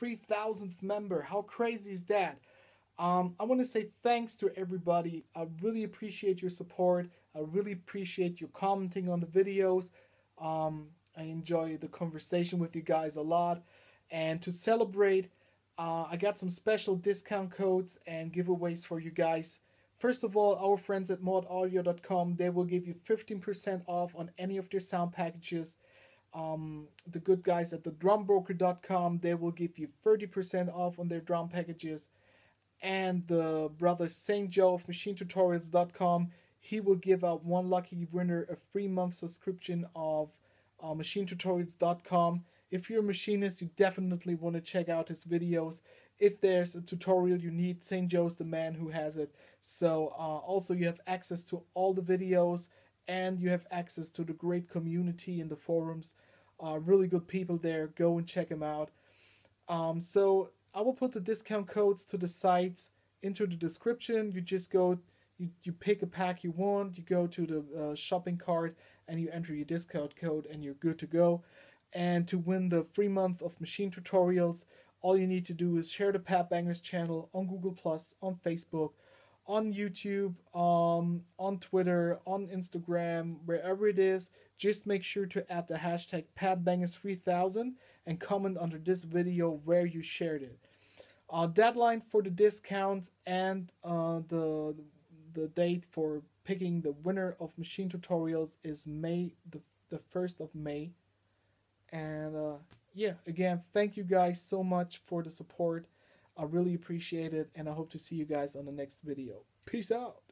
3000th member. How crazy is that? Um, I want to say thanks to everybody. I really appreciate your support. I really appreciate you commenting on the videos. Um, I enjoy the conversation with you guys a lot. And to celebrate, uh, I got some special discount codes and giveaways for you guys. First of all, our friends at modeaudio.com, they will give you 15% off on any of their sound packages. Um, the good guys at the drumbroker.com, they will give you 30% off on their drum packages. And the brother St. Joe of maschinetutorials.com, he will give out one lucky winner a free month subscription of uh, maschinetutorials.com. If you're a machinist, you definitely want to check out his videos. If there's a tutorial you need, St. Joe's the man who has it. So uh, also you have access to all the videos and you have access to the great community in the forums. Uh, really good people there. Go and check them out. Um, so I will put the discount codes to the sites into the description. You just go, you, you pick a pack you want, you go to the uh, shopping cart and you enter your discount code and you're good to go. And to win the free month of Maschine Tutorials, all you need to do is share the Padbangers channel on Google Plus, on Facebook, on YouTube, um, on Twitter, on Instagram, wherever it is. Just make sure to add the hashtag PadBangers3000 and comment under this video where you shared it. Uh, deadline for the discount and uh, the the date for picking the winner of Maschine Tutorials is May the the first of May. And uh, yeah, again, thank you guys so much for the support. I really appreciate it, and I hope to see you guys on the next video. Peace out.